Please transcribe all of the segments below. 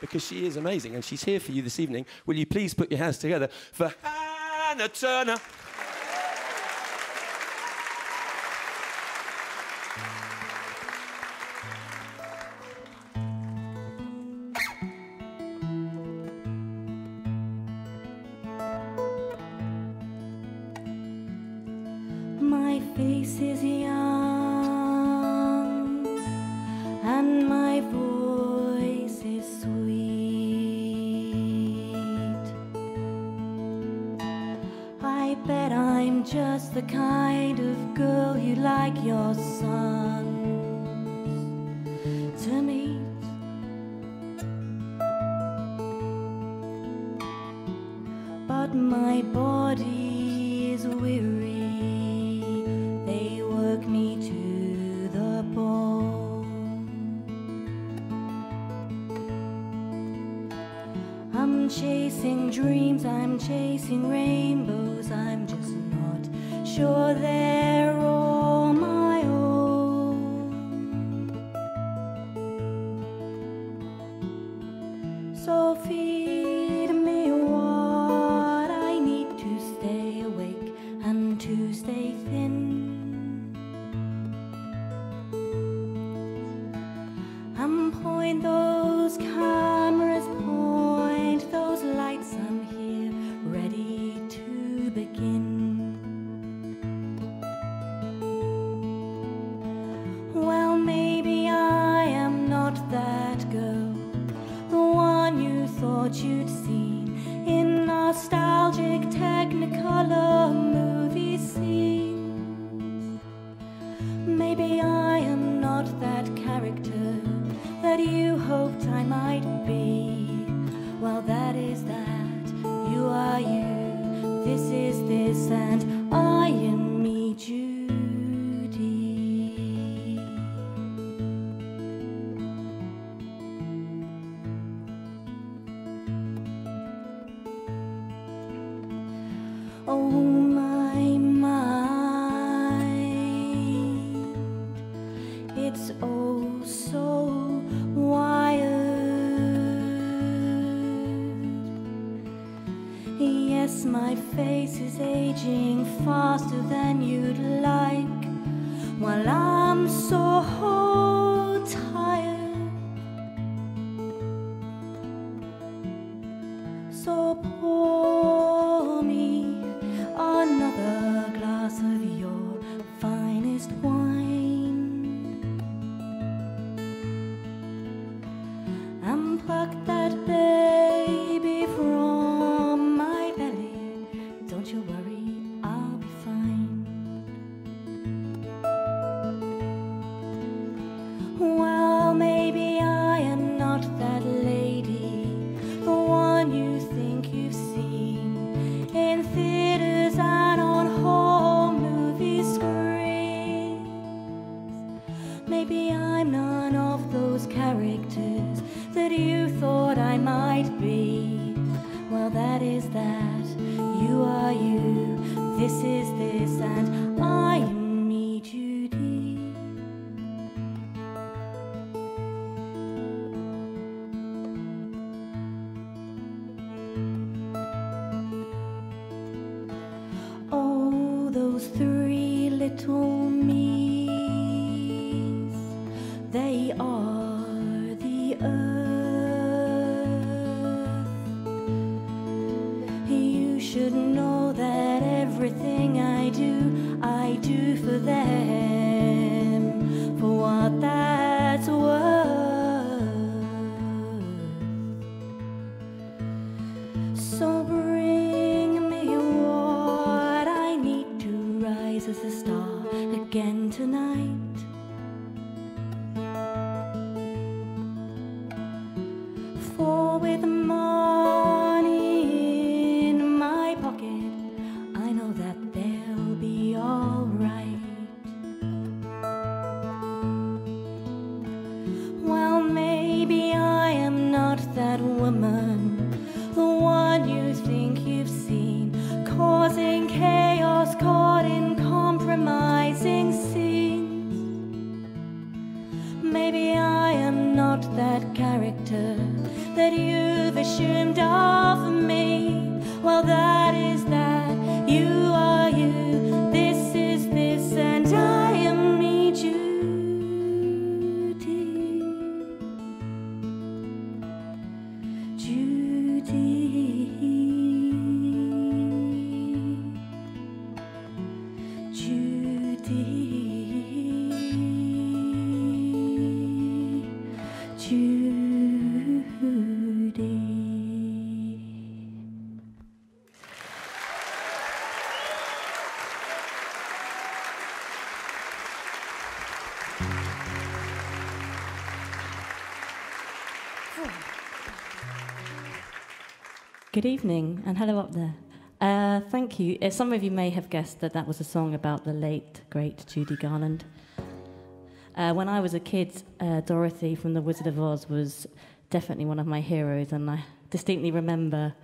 Because she is amazing and she's here for you this evening. Will you please put your hands together for Hannah Turner? the kind of girl you like your son. chasing rainbows, I'm just not sure they're all. 음 Maybe I'm none of those characters that you thought I might be. Well, that is that. You are you, this is this, and I everything I do, I do for them. Good evening, and hello up there. Uh, thank you. Uh, some of you may have guessed that that was a song about the late, great Judy Garland. Uh, when I was a kid, uh, Dorothy from The Wizard of Oz was definitely one of my heroes, and I distinctly remember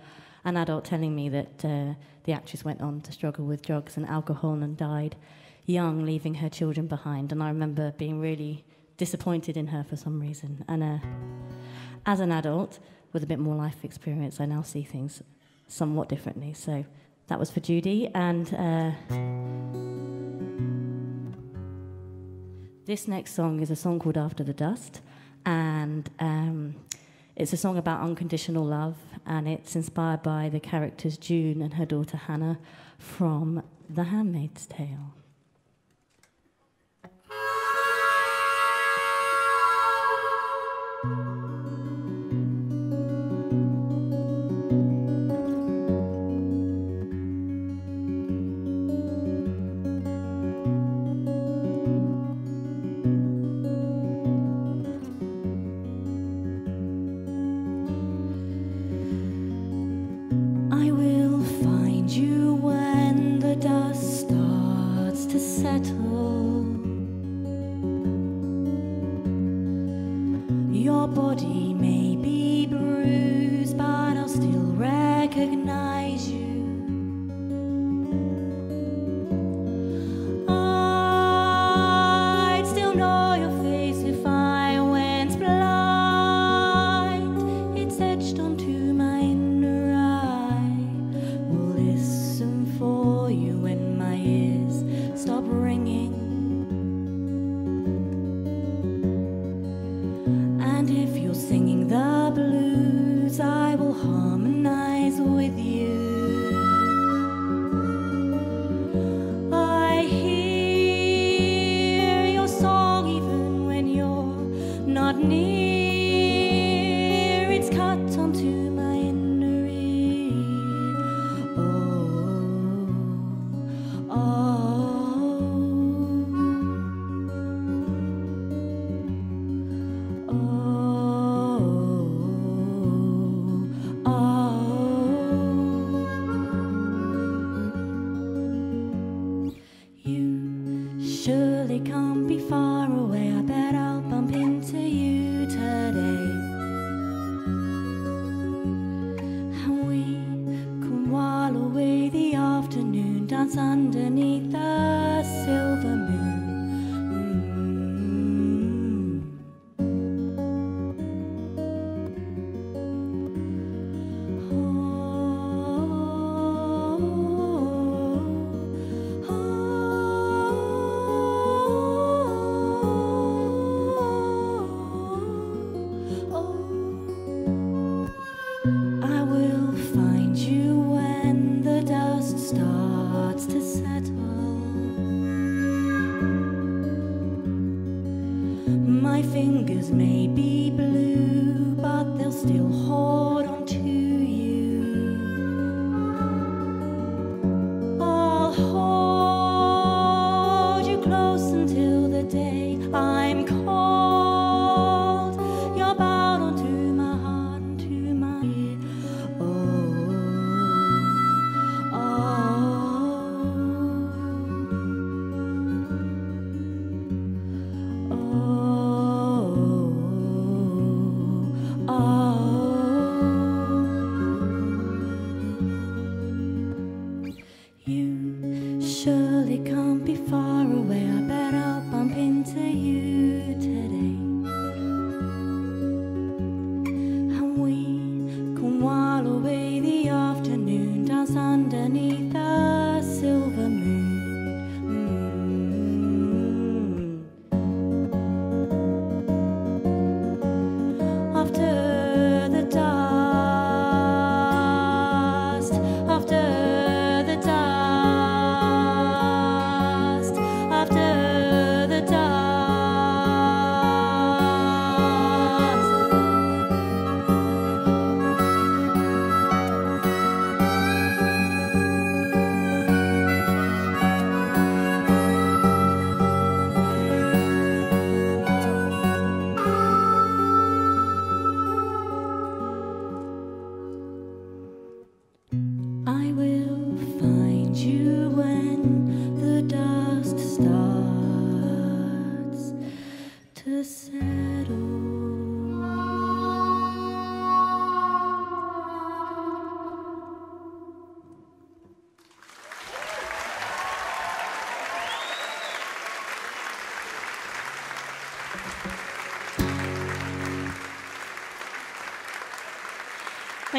an adult telling me that uh, the actress went on to struggle with drugs and alcohol and died young, leaving her children behind. And I remember being really disappointed in her for some reason. And as an adult, with a bit more life experience, I now see things somewhat differently. So that was for Judy. And uh, this next song is a song called After the Dust. And um, it's a song about unconditional love. And it's inspired by the characters June and her daughter Hannah from The Handmaid's Tale.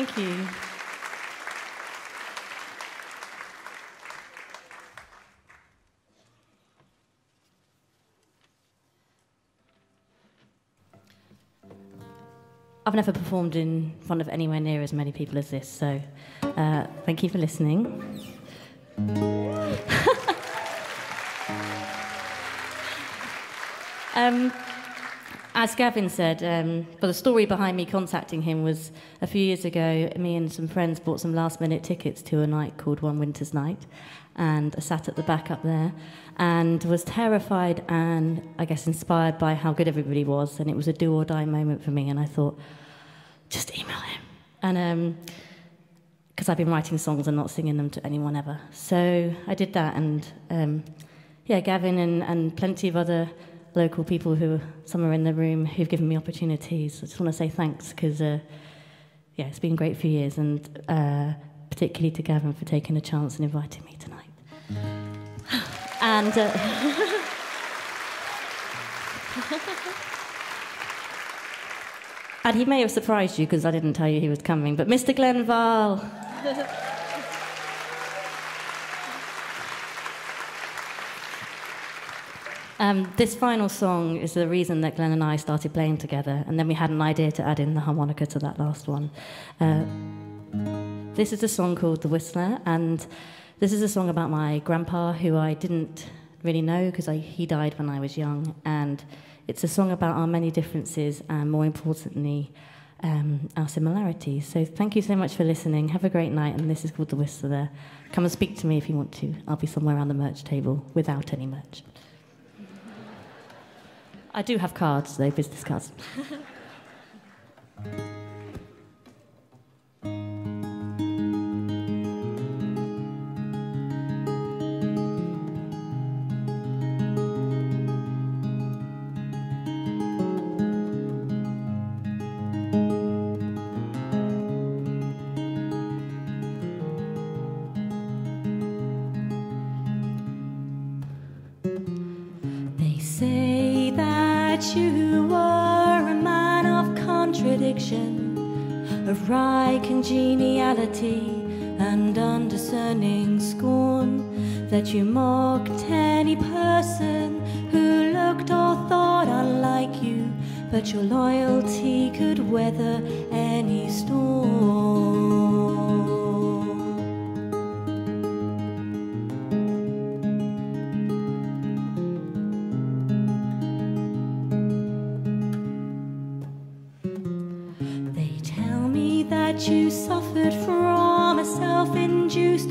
Thank you. I've never performed in front of anywhere near as many people as this, so uh, thank you for listening. um, as Gavin said, um, but the story behind me contacting him was a few years ago. Me and some friends bought some last-minute tickets to a night called One Winter's Night, and I sat at the back up there, and was terrified and I guess inspired by how good everybody was, and it was a do or die moment for me. And I thought, just email him, and because um, I've been writing songs and not singing them to anyone ever, so I did that, and um, yeah, Gavin and, and plenty of other local people who, are in the room, who've given me opportunities. I just want to say thanks because, uh, yeah, it's been a great few years, and uh, particularly to Gavin for taking a chance and inviting me tonight. and. Uh, and he may have surprised you because I didn't tell you he was coming, but Mr. Glen Um, this final song is the reason that Glen and I started playing together, and then we had an idea to add in the harmonica to that last one. Uh, this is a song called The Whistler, and this is a song about my grandpa, who I didn't really know because he died when I was young, and it's a song about our many differences and, more importantly, um, our similarities. So thank you so much for listening. Have a great night, and this is called The Whistler. Come and speak to me if you want to. I'll be somewhere around the merch table without any merch. I do have cards, though, business cards. of wry congeniality and undiscerning scorn, that you mocked any person who looked or thought unlike you, but your loyalty could weather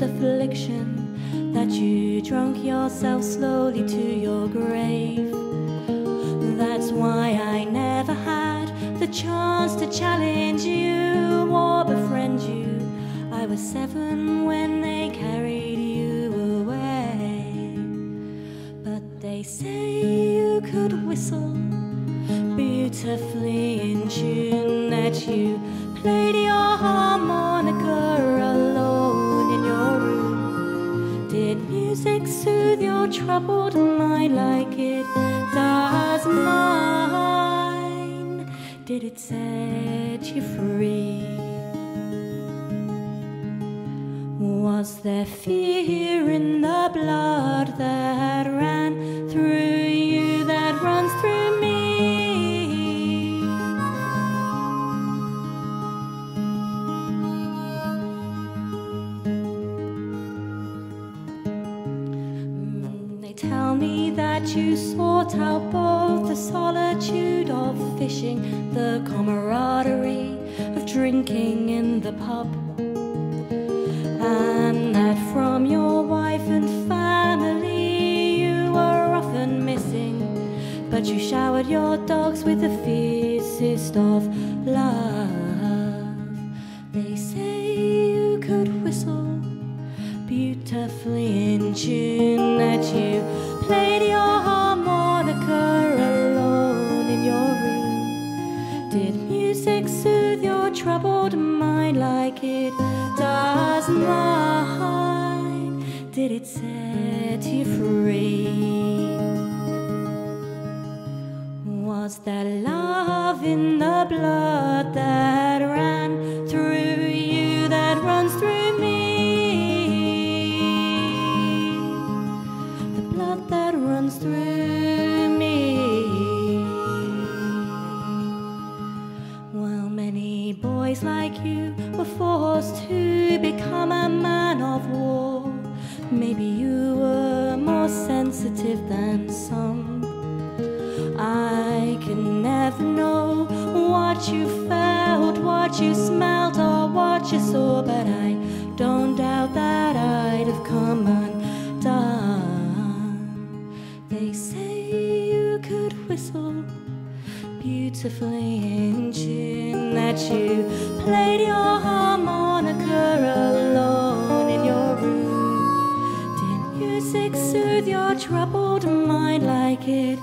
affliction, that you drunk yourself slowly to your grave. That's why I never had the chance to challenge you or befriend you. I was seven when they carried you away. But they say you could whistle beautifully in tune, that you troubled mind like it does mine? Did it set you free? Was there fear in you sought out both the solitude of fishing, the camaraderie of drinking in the pub, and that from your wife and family you were often missing, but you showered your dogs with the fiercest of love. They say you could whistle beautifully in tune, runs through me. Well, many boys like you were forced to become a man beautifully in tune, that you played your harmonica alone in your room. Did music soothe your troubled mind like it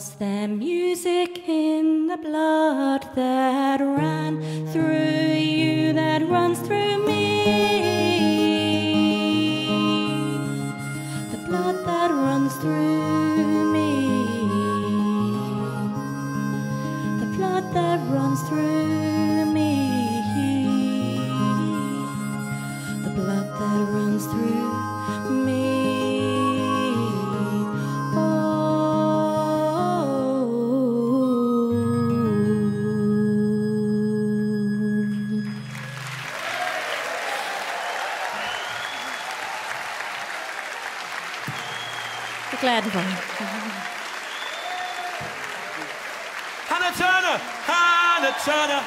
Was there music in the blood that ran through you, that runs through me? The blood that runs through me. The blood that runs through The Glenville. Hannah Turner! Hannah Turner!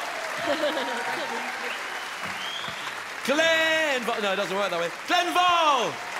Glen... No, it doesn't work that way. Glen Vaal!